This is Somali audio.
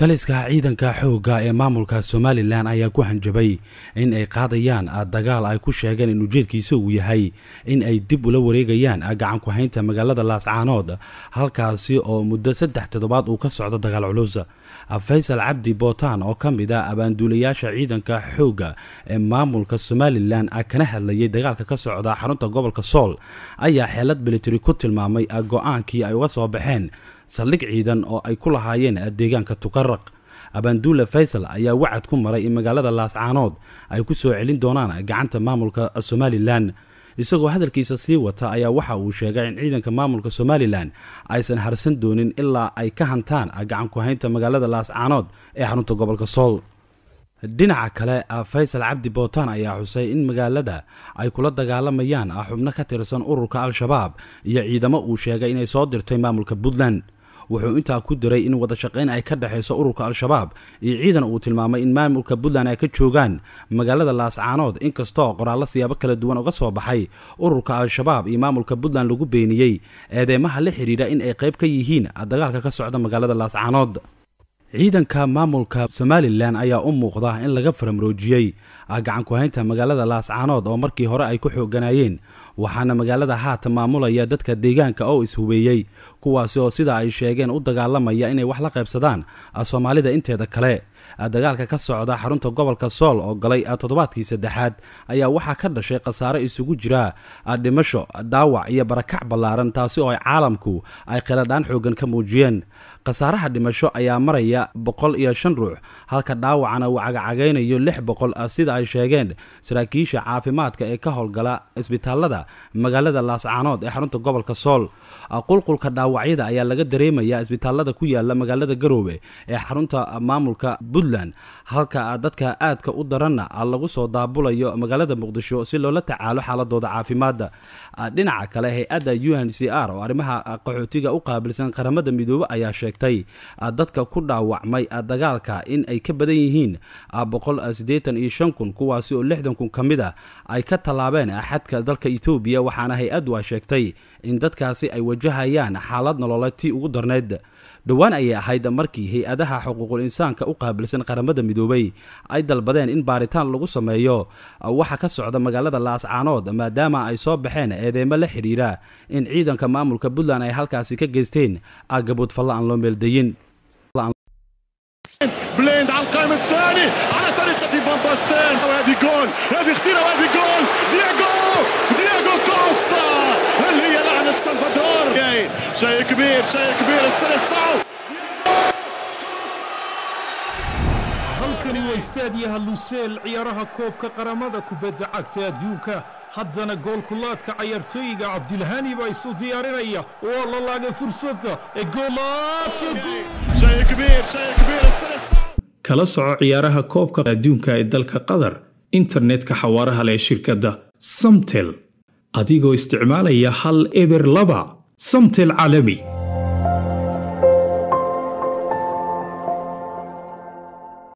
taliska ciidanka xoogga ee maamulka somalilan ayaa ku hanjabay in ay qaadayaan dagaal ay ku sheegeen in ujeedkiisa uu yahay in ay dib ula wareegayaan gacan ku-haynta magaalada laascaanood halkaasi oo muddo saddex toddobaad uu ka socdo dagaal culus. Faysal cabdi bootaan oo ka mid ah abaanduulayaasha ciidanka xoogga ee maamulka somalilan kana hadlayay dagaalka ka socda xarunta gobolka sool ayaa xeelad militari ku tilmaamay go'aankii ay uga soo baxeen saldhig ciidan oo ay ku lahaayeen deegaanka tuqaraq abaanduule faysal ayaa wacad ku maray in magaalada laascaanood ay ku soo celin doonaan gacanta maamulka somalilan isagoo hadalkiisa sii wata ayaa waxa uu sheegay in ciidanka maamulka somalilan aysan harsan doonin ilaa ay ka hantaan gacan ku-haynta magaalada laascaanood ee xarunta gobolka sool. Dhinaca kale faysal cabdi bootaan ayaa xusay in magaalada ay kula dagaalamayaan xubno ka tirsan ururka al-shabaab iyo ciidamo uu sheegay inay soo dirtay maamulka puntland wuxuu intaa ku diray in wada shaqayn ay ka dhexayso ururka al-shabaab iyo ciidan uu tilmaamay in maamulka puntland ay ka joogaan magaalada laascaanood inkastoo qoraallo siyaabo kala duwan uga soo baxay ururka al-shabaab iyo maamulka puntland lagu beeniyey eedeymaha la xidhiidha in ay qayb ka yihiin dagaalka ka socda magaalada laascaanood ciidanka maamulka somalilan ayaa u muuqda in laga faramroojiyey gacan ku-haynta magaalada laascaanood oo markii hore ay ku xooganayeen waxaana magaalada haatan maamulaya dadka deegaanka oo ishubeeyey kuwaasi oo sida ay sheegeen u dagaalamaya inay wax la qaybsadaan soomaalida inteeda kale dagaalka ka socda xarunta gobolka sool oo galay toddobaadkii saddexaad ayaa waxaa ka dhashay khasaare isugu jira dhimasho dhaawac iyo barakac ballaaran taasi oo ay caalamku ay khiladhaan xoogan ka muujiyeen. Khasaaraha dhimasho ayaa maraya boqol iyo shan ruux halka dhaawacana uu cagacagaynayo lix boqol sida ay sheegeen saraakiisha caafimaadka ee ka howlgala isbitaalada magaalada laascaanood ee xarunta gobolka sool. Qulqulka dhaawacyada ayaa laga dareemaya isbitaalada ku yaalla magaalada garoowe ee xarunta maamulka puntland. Halka dadka aadka u daranna lagu soo daabulayo magaalada muqdisho si loola tacaalo xaaladooda caafimaadda. Dhinaca kale hay'adda u n c r oo arrimaha qaxootiga u qaabilsan qaramada midoobe ayaa sheegtay dadka ku dhaawacmay dagaalka in ay ka badan yihiin boqol siddeetan iyo shan kun kuwaasi oo lixdan kun ka mid a ay ka tallaabeen xadka dalka etoobiya waxaana hay'addu ay sheegtay in dadkaasi ay wajahayaan xaalad nololeed tii ugu darneyd dhowaan ayay ahayd markii hay-adaha xuquuqul insaanka u qaabilsan qaramada midoobay ay dalbadeen in baaritaan lagu sameeyo waxa ka socda magaalada laascaanood maadaama ay soo baxeen eedeymo la xidhiira in ciidanka maamulka puntland ay halkaasi ka geysteen agabood falla aan loo meeldayin بليند على القائم الثاني على طريقة فان باستين وهذه جول هذه خطيرة وهذه جول دياغو شيء كبير شيء كبير السلسعو halkani waa istaadiyaha luseel ciyaaraha koobka qaramada kubadda cagta adduunka haddana goolkulaadka cayaartooyiga cabdilhani baa isu diyaarinaya waa la laagay fursadda ee شيء كبير شيء كبير السلسعو kala soco ciyaaraha koobka adduunka ee dalka qatar internetka xawaaraha leh shirkadda samtel adigoo isticmaalaya hal eber laba samtel caalami